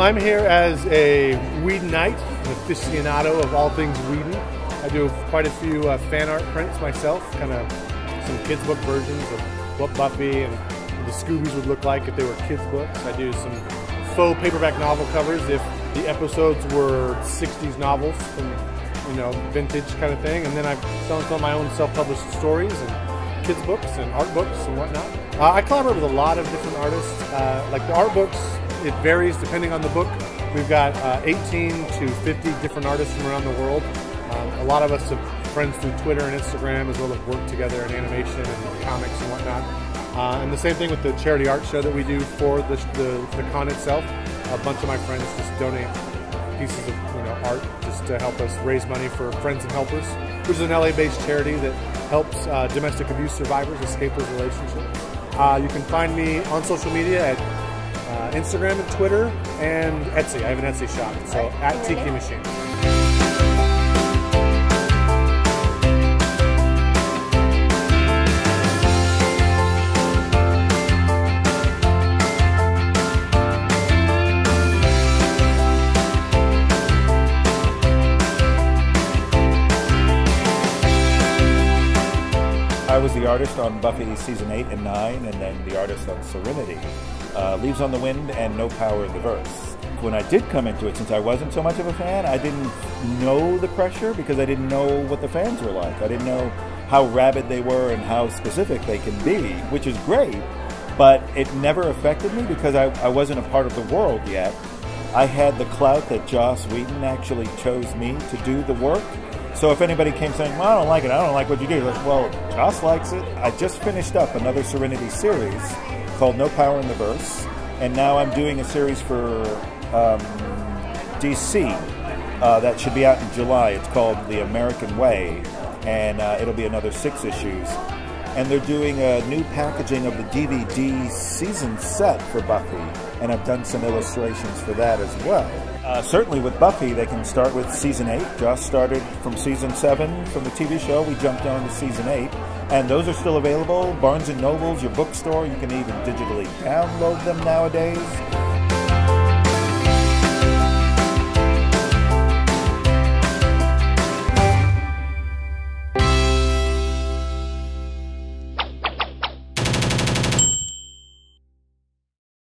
I'm here as a Whedonite, an aficionado of all things Whedon. I do quite a few uh, fan art prints myself, kind of some kids book versions of what Buffy and the Scoobies would look like if they were kids books. I do some faux paperback novel covers if the episodes were 60s novels from you know vintage kind of thing, and then I've done some of my own self-published stories and kids books and art books and whatnot. Uh, I collaborate with a lot of different artists. Uh, like the art books, it varies depending on the book. We've got uh, 18 to 50 different artists from around the world. Um, a lot of us have friends through Twitter and Instagram, as well as work together in animation and comics and whatnot. Uh, and the same thing with the charity art show that we do for the, the, the con itself. A bunch of my friends just donate pieces of you know art just to help us raise money for Friends and Helpers, which is an LA-based charity that helps uh, domestic abuse survivors escape those relationships. Uh, you can find me on social media at Uh, Instagram and Twitter and Etsy. I have an Etsy shop, so at Tiki Machine. Was the artist on Buffy season 8 and 9, and then the artist on Serenity. Uh, Leaves on the Wind and No Power in the Verse. When I did come into it, since I wasn't so much of a fan, I didn't know the pressure because I didn't know what the fans were like. I didn't know how rabid they were and how specific they can be, which is great, but it never affected me because I, I wasn't a part of the world yet. I had the clout that Joss Whedon actually chose me to do the work so if anybody came saying, well, I don't like it, I don't like what you do, like, well, Joss likes it. I just finished up another Serenity series called No Power in the Verse, and now I'm doing a series for um, DC uh, that should be out in July. It's called The American Way, and uh, it'll be another six issues. And they're doing a new packaging of the DVD season set for Buffy, and I've done some illustrations for that as well. Uh, certainly with Buffy, they can start with season 8. Joss started from season 7 from the TV show. We jumped on to season 8. And those are still available. Barnes & Nobles, your bookstore. You can even digitally download them nowadays.